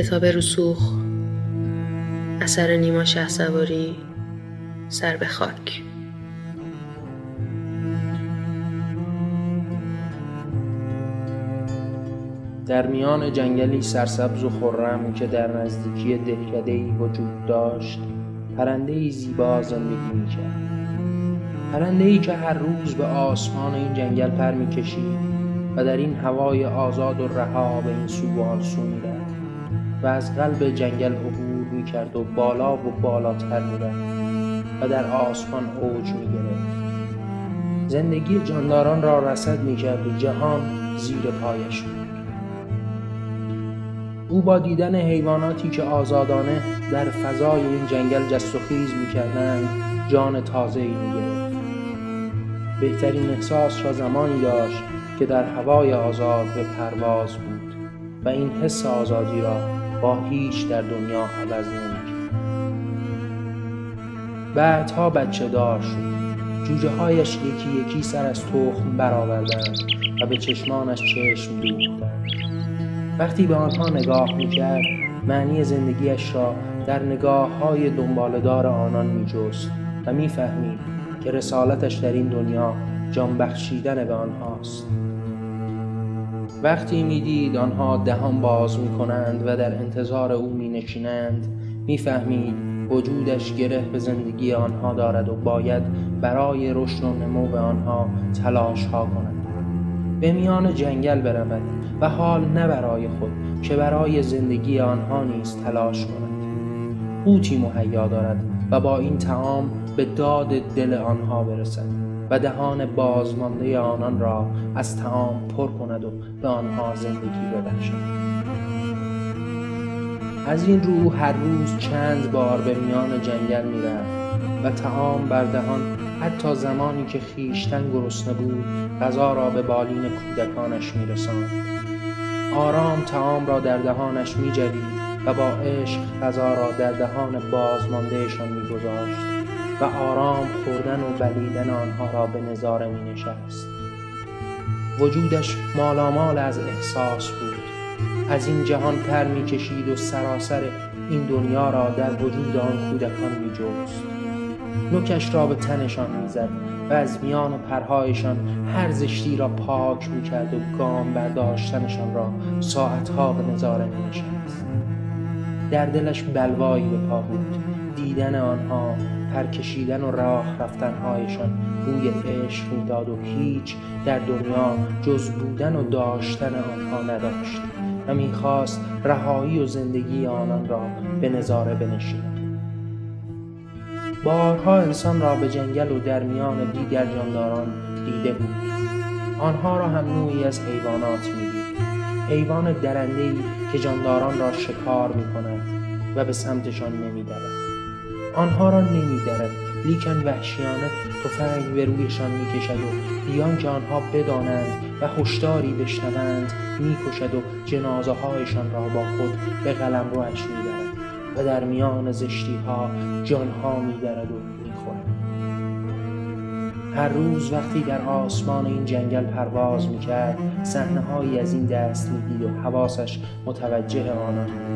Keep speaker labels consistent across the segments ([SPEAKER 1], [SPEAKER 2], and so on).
[SPEAKER 1] کتاب رسوخ اثر نیما شه سواری سر به خاک.
[SPEAKER 2] در میان جنگلی سرسبز و خرم که در نزدیکی دهکدهای وجود داشت پرندهای زیبا زندگی می‌کرد. پرندهای که هر روز به آسمان این جنگل پر می‌کشید و در این هوای آزاد و رها به این سو و آن سو می‌رفت. و از قلب جنگل عبور می‌کرد و بالا و بالاتر می‌رفت و در آسمان اوج می‌گرفت. زندگی جانداران را رسد می‌کرد و جهان زیر پایش بود. او با دیدن حیواناتی که آزادانه در فضای این جنگل جست و خیز می‌کردند جان تازه ای می‌گرفت. بهترین احساس را زمانی داشت که در هوای آزاد به پرواز بود و این حس آزادی را با هیچ در دنیا عوض نمی‌کرد. بعدها بچه دار شد. جوجه هایش یکی یکی سر از تخم برآوردند و به چشمانش چشم دوختند. وقتی به آنها نگاه می‌کرد معنی زندگیش را در نگاه های دنبالدار آنان میجست و می‌فهمید که رسالتش در این دنیا جان بخشیدن به آنهاست. وقتی می‌دید آنها دهان باز می کنند و در انتظار او می نشینند می‌فهمید وجودش گره به زندگی آنها دارد و باید برای رشد و نمو به آنها تلاش ها کند. به میان جنگل برود و حال نه برای خود که برای زندگی آنها نیز تلاش کند. قوتی مهیا دارد و با این تعام به داد دل آنها برسد. و دهان بازمانده آنان را از تعام پر کند و به آنها زندگی ببخشد. از این رو هر روز چند بار به میان جنگل می‌رفت و تعام بر دهان حتی زمانی که خیشتن گرسنه بود غذا را به بالین کودکانش میرساند. آرام تعام را در دهانش میجوید و با عشق غذا را در دهان بازماندهشان میگذاشت. و آرام خوردن و بلیدن آنها را به نظاره می نشست وجودش مالامال از احساس بود. از این جهان پر می کشید و سراسر این دنیا را در وجود آن کودکان می جوست نوکش را به تنشان می‌زد و از میان پرهایشان هر زشتی را پاک می کرد و گام برداشتنشان را ساعتها به نظاره می نشست در دلش بلوایی به پا بود. دیدن آنها پرکشیدن و راه رفتنهایشان بوی عشق می‌داد و هیچ در دنیا جز بودن و داشتن آنها نداشت و می‌خواست رهایی و زندگی آنان را به نظاره بنشیند. بارها انسان را به جنگل و در میان دیگر جانداران دیده بود. آنها را هم نوعی از حیوانات می‌دید. حیوان درندهی که جانداران را شکار می کند و به سمتشان نمی آنها را نمیدرد لیکن وحشیانه تفنگ به رویشان می‌کشد و بیان که آنها بدانند و هشداری بشنوند می‌کشد و جنازه هایشان را با خود به قلم روش می‌برد و در میان زشتی ها جانها میدرد و می‌خورد. هر روز وقتی در آسمان این جنگل پرواز می‌کرد صحنه از این دست می‌دید و حواسش متوجه آنان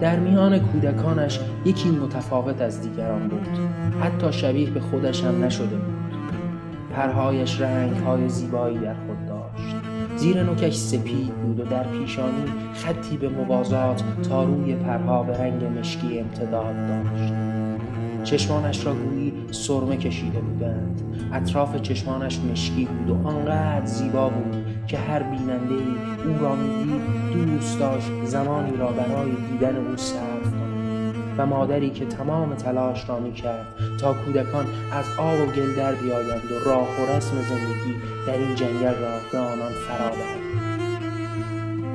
[SPEAKER 2] در میان کودکانش یکی متفاوت از دیگران بود. حتی شبیه به خودش هم نشده بود. پرهایش رنگهای زیبایی در خود داشت. زیر نوکش سپید بود و در پیشانی خطی به موازات تا روی پرها به رنگ مشکی امتداد داشت. چشمانش را گویی سرمه کشیده بودند. اطراف چشمانش مشکی بود و آنقدر زیبا بود که هر بیننده ای او را می‌دید دوست داشت زمانی را برای دیدن او صرف کند و مادری که تمام تلاش را می‌کرد تا کودکان از آب و گل در بیایند و راه و رسم زندگی در این جنگل را به آنان فرا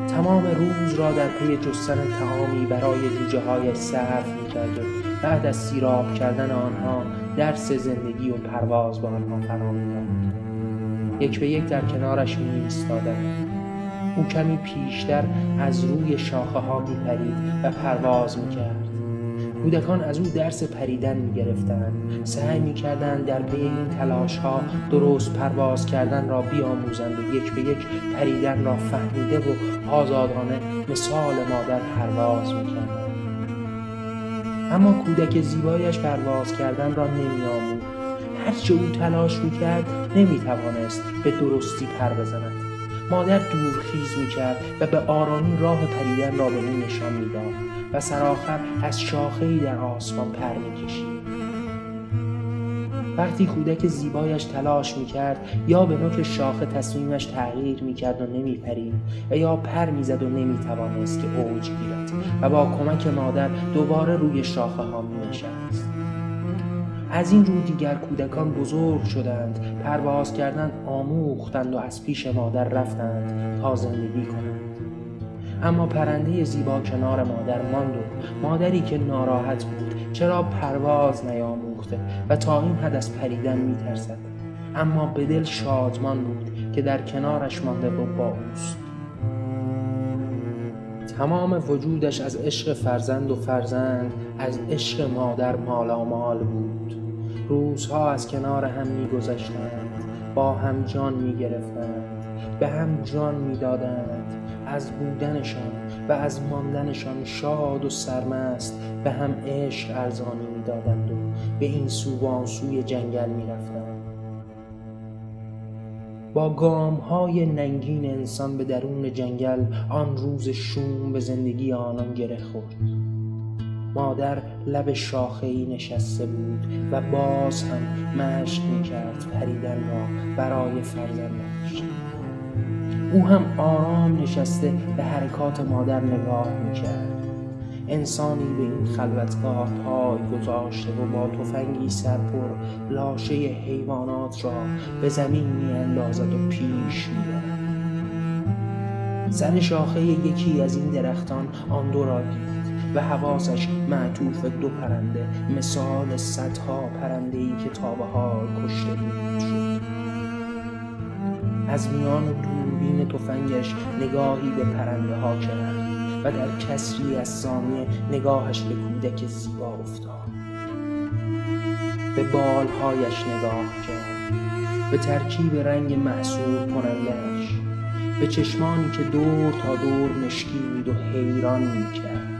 [SPEAKER 2] تمام روز را در پی جستن تعامی برای جوجه های صرف می‌کرد بعد از سیراب کردن آنها درس زندگی و پرواز با آنها فرا یک به یک در کنارش می ایستادند او کمی پیشتر از روی شاخه ها می پرید و پرواز می کرد کودکان از او درس پریدن می گرفتند سعی می کردند در پی این تلاش ها درست پرواز کردن را بیاموزند و یک به یک پریدن را فهمیده و آزادانه مثال مادر پرواز می کردند. اما کودک زیبایش پرواز کردن را نمی هرچه او تلاش می کرد نمی توانست به درستی پر بزند. مادر دورخیز می کرد و به آرامی راه پریدن را به او نشان می‌داد و سرآخر از شاخهای در آسمان پر می‌کشید. وقتی کودک زیبایش تلاش می‌کرد یا به نوک شاخه تصمیمش تغییر می‌کرد و نمیپرید و یا پر می‌زد و نمی‌توانست که اوج گیرد و با کمک مادر دوباره روی شاخه ها مینشست. از این رو دیگر کودکان بزرگ شدند پرواز کردن آموختند و از پیش مادر رفتند تا زندگی کنند. اما پرنده زیبا کنار مادر ماند و مادری که ناراحت بود چرا پرواز نیاموخته و تا این حد از پریدن میترسد؟ اما به دل شادمان بود که در کنارش مانده و با اوست. تمام وجودش از عشق فرزند و فرزند از عشق مادر مالامال بود. روزها از کنار هم میگذشتند با هم جان می‌گرفتند به هم جان می‌دادند از بودنشان و از ماندنشان شاد و سرمست به هم عشق ارزانی می‌دادند و به این سو و آن سوی جنگل می‌رفتند. با گام های ننگین انسان به درون جنگل آن روز شوم به زندگی آنان گره خورد. مادر لب شاخهای نشسته بود و باز هم مشق می‌کرد پریدن را برای فرزندش. او هم آرام نشسته به حرکات مادر نگاه می‌کرد. انسانی به این خلوتگاه پای گذاشته و با تفنگی سرپر لاشه حیوانات را به زمین میاندازد و پیش می‌برد زن شاخه یکی از این درختان آن دو را دید. و حواسش معطوف دو پرنده مثال صدها پرنده ای که تا به حال کشته بود. شد از میان دوربین تفنگش نگاهی به پرنده ها کرد و در کسری از ثانیه نگاهش به کودک زیبا افتاد. به بالهایش نگاه کرد. به ترکیب رنگ محصول کنندهش به چشمانی که دور تا دور مشکید و حیران می‌کرد.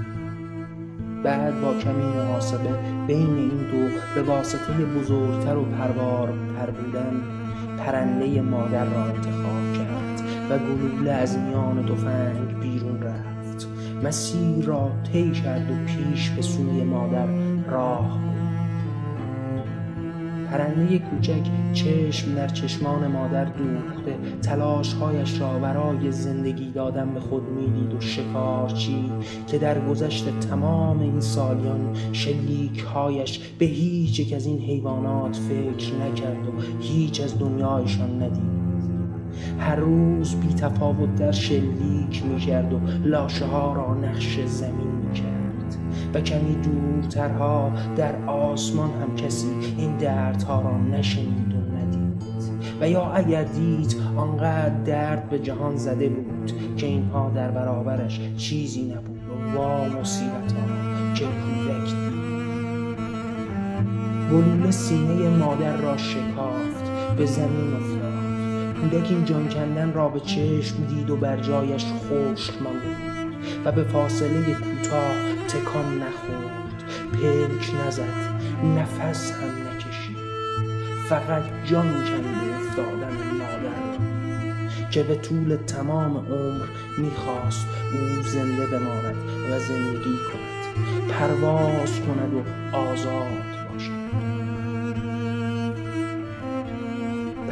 [SPEAKER 2] بعد با کمی محاسبه بین این دو به واسطه بزرگتر و پروارتر بودن پرنده مادر را انتخاب کرد و گلوله از میان تفنگ بیرون رفت. مسیر را طی کرد و پیش به سوی مادر راه پرنده کوچک چشم در چشمان مادر دوخته. تلاشهایش را برای زندگی دادن به خود می‌دید و شکارچی که در گذشت تمام این سالیان شلیکهایش به هیچ یک از این حیوانات فکر نکرد و هیچ از دنیایشان ندید. هر روز بی تفاوت در شلیک می‌کرد و لاشه ها را نقش زمین می‌کرد. و کمی دورترها در آسمان هم کسی این دردها را نشنید و ندید. و یا اگر دید آنقدر درد به جهان زده بود که اینها در برابرش چیزی نبود و وا مصیبت ها که کودک گلوله سینه مادر را شکافت به زمین افتاد. کودک این جان کندن را به چشم دید و بر جایش خشک مانده بود و به فاصله کوتاه تکان نخورد پلک نزد نفس هم نکشید. فقط جان کنده افتادن مادر که به طول تمام عمر می‌خواست او زنده بماند و زندگی کند پرواز کند و آزاد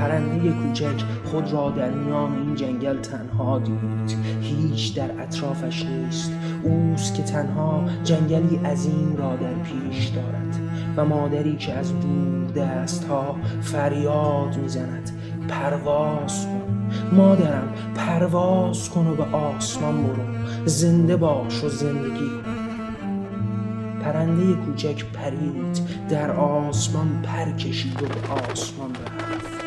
[SPEAKER 2] پرنده کوچک خود را در میان این جنگل تنها دید. هیچ در اطرافش نیست. اوست که تنها جنگلی عظیم را در پیش دارد و مادری که از دور دست ها فریاد می‌زند پرواز کن. مادرم پرواز کن و به آسمان برو. زنده باش و زندگی کن. پرنده کوچک پرید در آسمان پر کشید و به آسمان رفت.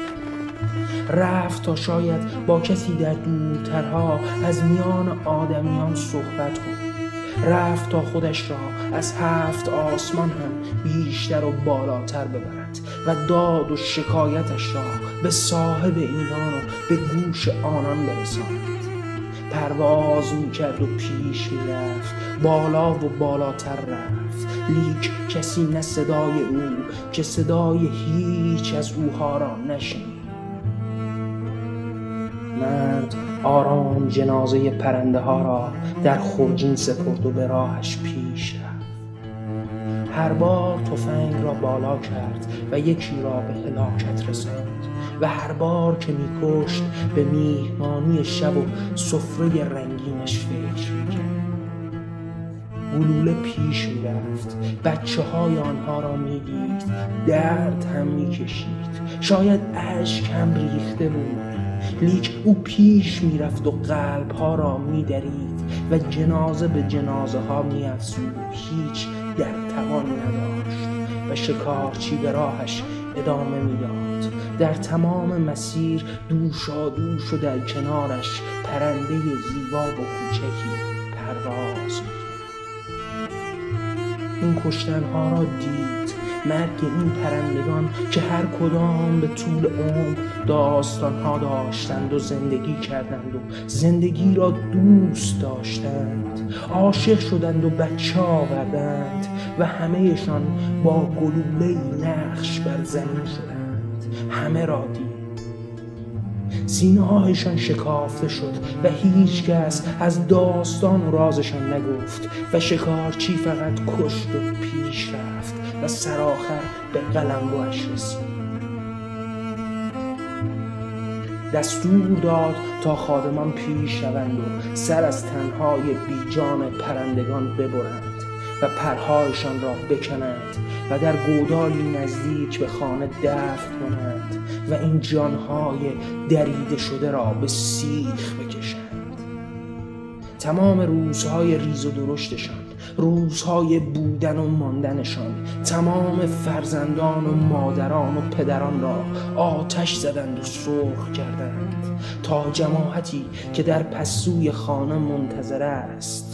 [SPEAKER 2] رفت تا شاید با کسی در دورترها از میان آدمیان صحبت کند. رفت تا خودش را از هفت آسمان هم بیشتر و بالاتر ببرد و داد و شکایتش را به صاحب اینان و به گوش آنان برساند. پرواز می‌کرد و پیش می‌رفت بالا و بالاتر رفت. لیک کسی نه صدای او که صدای هیچ از اوها را نشنید. مرد آرام جنازه پرنده ها را در خورجین سپرد و به راهش پیش رفت. هر بار تفنگ را بالا کرد و یکی را به هلاکت رساند و هر بار که میکشت به میهمانی شب و سفره رنگینش فکر می‌کرد. گلوله پیش می‌رفت بچه های آنها را می‌دید درد هم می‌کشید. شاید اشک هم ریخته بود. لیک او پیش می‌رفت و قلب ها را میدرید و جنازه به جنازه ها میافزود. هیچ در توان نداشت و شکارچی به راهش ادامه می‌داد. در تمام مسیر دوشا دوش و در کنارش پرنده زیبا و کوچکی پرواز این کشتنها را دید. مرگ این پرندگان که هر کدام به طول عمر داستانها داشتند و زندگی کردند و زندگی را دوست داشتند عاشق شدند و بچه آوردند و همهشان با گلوله نقش بر زمین شدند. همه را دید. سینه هایشان شکافته شد و هیچ کس از داستان و رازشان نگفت و شکارچی فقط کشت و پیش رفت و سرآخر به قلمروش رسید. دستور داد تا خادمان پیش شوند و سر از تنهای بیجان پرندگان ببرند. و پرهایشان را بکنند و در گودالی نزدیک به خانه دفن کنند و این جانهای دریده شده را به سیخ بکشند. تمام روزهای ریز و درشتشان روزهای بودن و ماندنشان تمام فرزندان و مادران و پدران را آتش زدند و سرخ کردند تا جماعتی که در پسوی خانه منتظر است.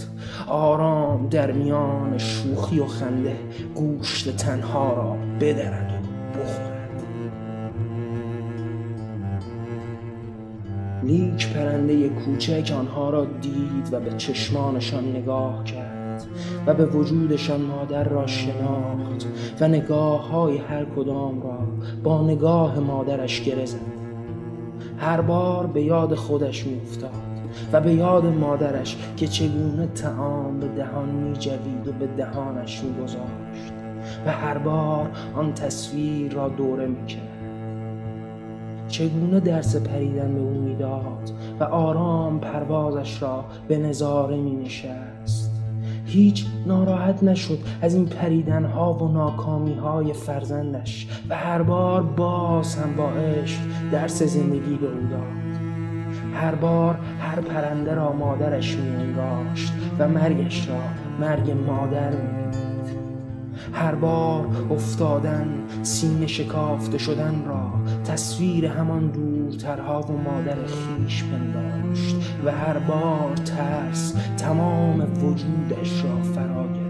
[SPEAKER 2] آرام در میان شوخی و خنده گوشت تنها را بدرد و بخورد. لیک پرنده کوچک آنها را دید و به چشمانشان نگاه کرد و به وجودشان مادر را شناخت و نگاه های هر کدام را با نگاه مادرش گره هر بار به یاد خودش میافتاد. و به یاد مادرش که چگونه تعام به دهان می جوید و به دهانش می گذاشت. و هر بار آن تصویر را دوره می کرد چگونه درس پریدن به او می‌داد و آرام پروازش را به نظاره می نشست هیچ ناراحت نشد از این پریدن ها و ناکامی های فرزندش و هر بار باز هم با عشق درس زندگی به او داد. هر بار هر پرنده را مادرش می و مرگش را مرگ مادر می هر بار افتادن سینه شکافته شدن را تصویر همان دورترها و مادر خیش پنداشت و هر بار ترس تمام وجودش را فرا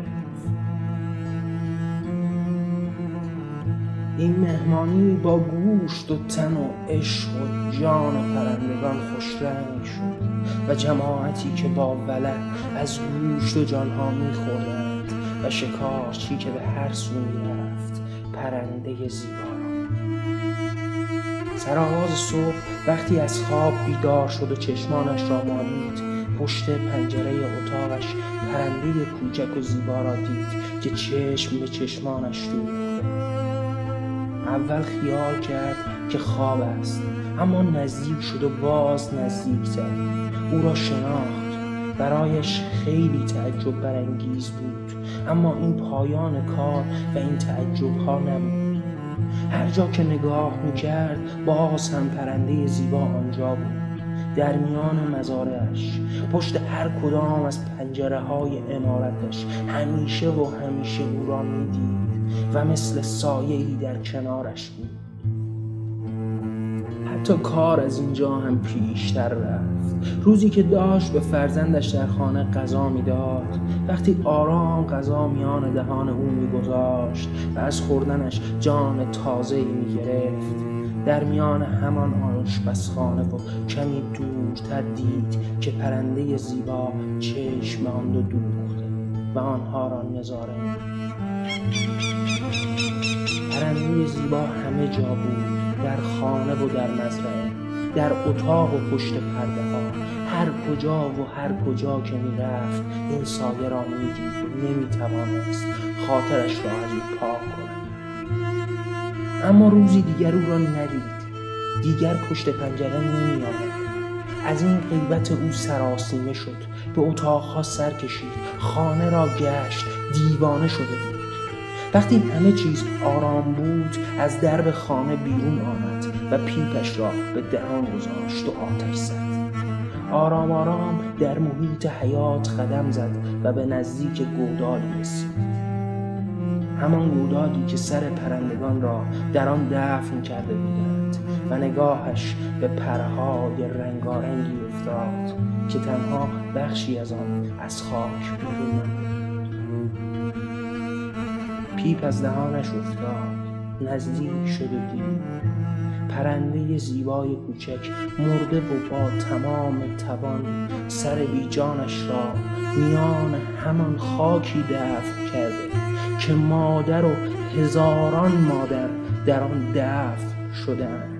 [SPEAKER 2] این مهمانی با گوشت و تن و عشق و جان پرندگان خوشرنگ شد و جماعتی که با ولع از گوشت و جانها میخوردند و شکارچی که به هر سو می‌رفت پرنده زیبا سرآغاز صبح وقتی از خواب بیدار شد و چشمانش را مالید پشت پنجره اتاقش پرنده کوچک و زیبا را دید که چشم به چشمانش دوخته اول خیال کرد که خواب است اما نزدیک شد و باز نزدیکتر او را شناخت. برایش خیلی تعجب برانگیز بود اما این پایان کار و این تعجب ها نبود. هر جا که نگاه می‌کرد باز هم پرنده زیبا آنجا بود. در میان مزارش پشت هر کدام از پنجره های امارتش همیشه و همیشه او را می‌دید. و مثل سایه ای در کنارش بود. حتی کار از اینجا هم پیشتر رفت. روزی که داشت به فرزندش در خانه غذا می‌داد. وقتی آرام غذا میان دهان او میگذاشت و از خوردنش جان تازه می‌گرفت در میان همان آشپزخانه و کمی دورتر دید که پرنده زیبا چشم آن دو دوخته و آنها را نظاره پرنده زیبا همه جا بود در خانه و در مزرعه در اتاق و پشت پرده ها. هر کجا و هر کجا که می‌رفت این سایه را می‌دید و نمی‌توانست خاطرش را از او پاک کند. اما روزی دیگر او را ندید. دیگر پشت پنجره نمی از این غیبت او سراسیمه شد. به اتاقها سر کشید. خانه را گشت. دیوانه شده بود. وقتی همه چیز آرام بود از درب خانه بیرون آمد و پیپش را به دهان گذاشت و آتش زد. آرام آرام در محیط حیات قدم زد و به نزدیک گودالی رسید. همان گودالی که سر پرندگان را در آن دفن کرده بودند و نگاهش به پرهای رنگارنگی افتاد که تنها بخشی از آن از خاک بیرون پیپ از دهانش افتاد نزدیک شد و دید پرنده زیبای کوچک مرده و با تمام توان سر بیجانش را میان همان خاکی دفن کرده که مادر و هزاران مادر در آن دفن شدند